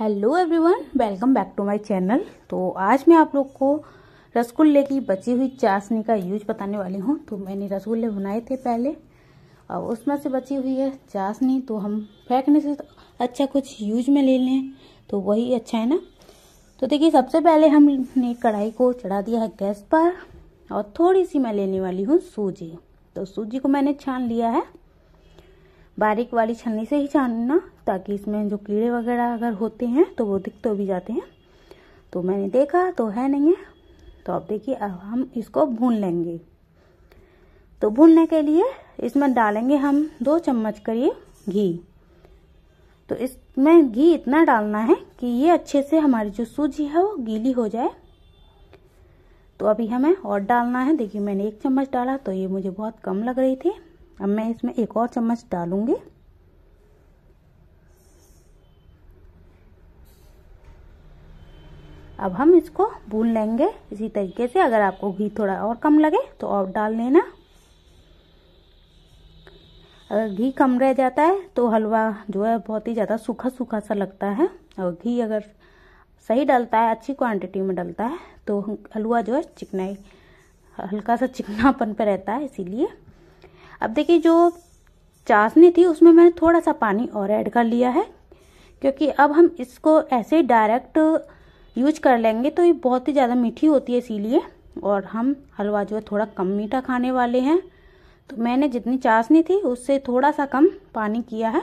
Hello everyone, welcome back to my channel. तो आज मैं आप लोग को रसगुल्ले की बची हुई चाशनी का यूज़ बताने वाली हूँ। तो मैंने रसगुल्ले बनाए थे पहले। और उसमें से बची हुई है चाशनी। तो हम फेंकने से अच्छा कुछ यूज़ में ले लें। तो वही अच्छा है ना? तो देखिए, सबसे पहले हमने कढ़ाई को चढ़ा दिया है गैस पर। और थोड़ी सी मैं लेने वाली हूँ सूजी। तो सूजी को मैंने छान लिया है। बारीक वाली छलनी से ही छानना, ताकि इसमें जो कीड़े वगैरह अगर होते हैं तो वो दिख तो भी जाते हैं। तो मैंने देखा तो है नहीं है। तो अब देखिए, अब हम इसको भून लेंगे। तो भूनने के लिए इसमें डालेंगे हम दो चम्मच करिए घी। तो इसमें घी इतना डालना है कि ये अच्छे से हमारी जो सूजी है, वो गीली हो जाए। तो अभी हमें और डालना है। देखिए, मैंने एक चम्मच डाला तो ये मुझे बहुत कम लग रही थी। अब मैं इसमें एक और चम्मच डालूँगी। अब हम इसको भून लेंगे। इसी तरीके से अगर आपको घी थोड़ा और कम लगे तो और डाल लेना। अगर घी कम रह जाता है तो हलवा जो है बहुत ही ज़्यादा सूखा सूखा सा लगता है। और घी अगर सही डलता है, अच्छी क्वांटिटी में डलता है तो हलवा जो है चिकनाई, हल्का सा चिकनापन पे रहता है, इसीलिए। अब देखिए जो चाशनी थी, उसमें मैंने थोड़ा सा पानी और ऐड कर लिया है, क्योंकि अब हम इसको ऐसे डायरेक्ट यूज़ कर लेंगे तो ये बहुत ही ज़्यादा मीठी होती है इसीलिए, और हम हलवा जो है थोड़ा कम मीठा खाने वाले हैं। तो मैंने जितनी चाशनी थी, उससे थोड़ा सा कम पानी किया है।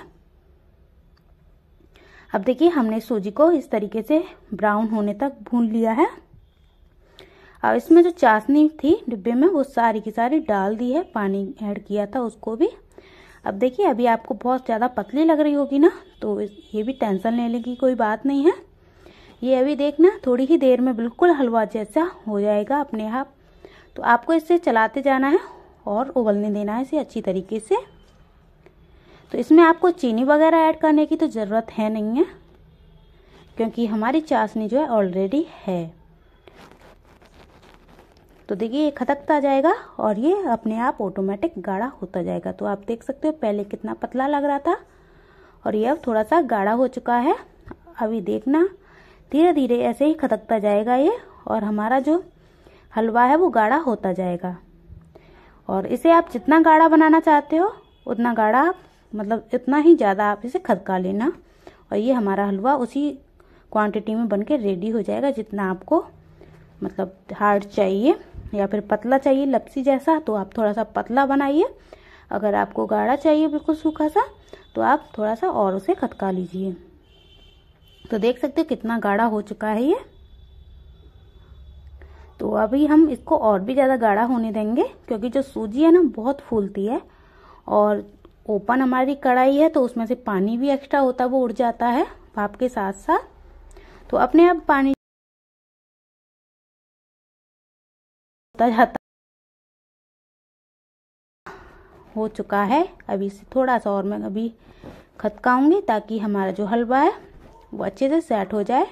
अब देखिए हमने सूजी को इस तरीके से ब्राउन होने तक भून लिया है। अब इसमें जो चाशनी थी डिब्बे में, वो सारी की सारी डाल दी है, पानी ऐड किया था उसको भी। अब देखिए, अभी आपको बहुत ज़्यादा पतली लग रही होगी ना तो ये भी टेंशन लेने की कोई बात नहीं है। ये अभी देखना, थोड़ी ही देर में बिल्कुल हलवा जैसा हो जाएगा अपने आप। तो आपको इसे चलाते जाना है और उबलने देना है इसे अच्छी तरीके से। तो इसमें आपको चीनी वगैरह ऐड करने की तो ज़रूरत है नहीं है, क्योंकि हमारी चाशनी जो है ऑलरेडी है। तो देखिए, ये खतकता जाएगा और ये अपने आप ऑटोमेटिक गाढ़ा होता जाएगा। तो आप देख सकते हो, पहले कितना पतला लग रहा था और ये अब थोड़ा सा गाढ़ा हो चुका है। अभी देखना धीरे धीरे ऐसे ही खतकता जाएगा ये और हमारा जो हलवा है वो गाढ़ा होता जाएगा। और इसे आप जितना गाढ़ा बनाना चाहते हो, उतना गाढ़ा मतलब इतना ही ज़्यादा आप इसे खदका लेना और ये हमारा हलवा उसी क्वांटिटी में बन के रेडी हो जाएगा जितना आपको मतलब हार्ड चाहिए। या फिर पतला चाहिए लपसी जैसा तो आप थोड़ा सा पतला बनाइए। अगर आपको गाढ़ा चाहिए बिल्कुल सूखा सा तो आप थोड़ा सा और उसे खतका लीजिए। तो देख सकते हो कितना गाढ़ा हो चुका है ये। तो अभी हम इसको और भी ज़्यादा गाढ़ा होने देंगे, क्योंकि जो सूजी है ना, बहुत फूलती है। और ओपन हमारी कढ़ाई है तो उसमें से पानी भी एक्स्ट्रा होता है वो उड़ जाता है, भाप के साथ साथ तो अपने आप पानी जाता हो चुका है। अभी से थोड़ा सा और मैं अभी खतकाऊँगी ताकि हमारा जो हलवा है, वो अच्छे से सेट हो जाए।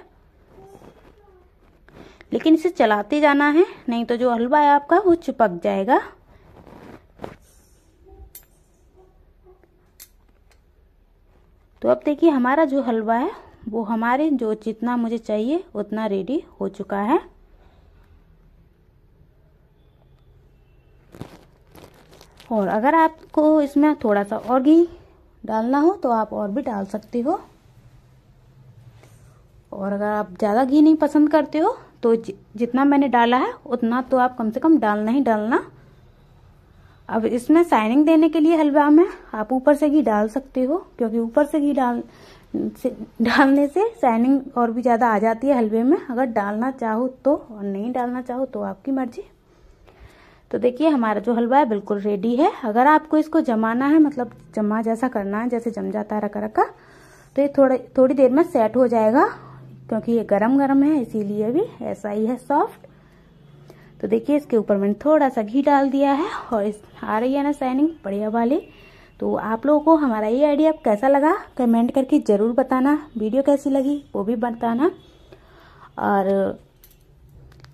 लेकिन इसे चलाते जाना है, नहीं तो जो हलवा है आपका, वो चिपक जाएगा। तो अब देखिए, हमारा जो हलवा है, वो हमारे जो जितना मुझे चाहिए, उतना रेडी हो चुका है। और अगर आपको इसमें थोड़ा सा और घी डालना हो तो आप और भी डाल सकते हो। और अगर आप ज़्यादा घी नहीं पसंद करते हो तो जितना मैंने डाला है, उतना तो आप कम से कम डालना ही डालना। अब इसमें साइनिंग देने के लिए हलवा में आप ऊपर से घी डाल सकते हो, क्योंकि ऊपर से घी डाल, से, डालने से साइनिंग और भी ज़्यादा आ जाती है हलवे में। अगर डालना चाहो तो और नहीं डालना चाहो तो आपकी मर्ज़ी। तो देखिए, हमारा जो हलवा है बिल्कुल रेडी है। अगर आपको इसको जमाना है मतलब जमा जैसा करना है, जैसे जम जाता है रखा रखा तो ये थोड़ी थोड़ी देर में सेट हो जाएगा, क्योंकि ये गरम गरम है, इसीलिए भी ऐसा ही है सॉफ्ट तो देखिए, इसके ऊपर मैंने थोड़ा सा घी डाल दिया है, और इस, आ रही है ना शाइनिंग बढ़िया वाली। तो आप लोगों को हमारा ये आइडिया कैसा लगा कमेंट करके ज़रूर बताना, वीडियो कैसी लगी, वो भी बताना। और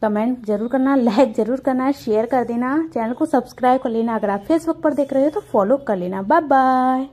कमेंट ज़रूर करना लाइक ज़रूर करना शेयर कर देना चैनल को सब्सक्राइब कर लेना। अगर आप फेसबुक पर देख रहे हो तो फॉलो कर लेना। Bye bye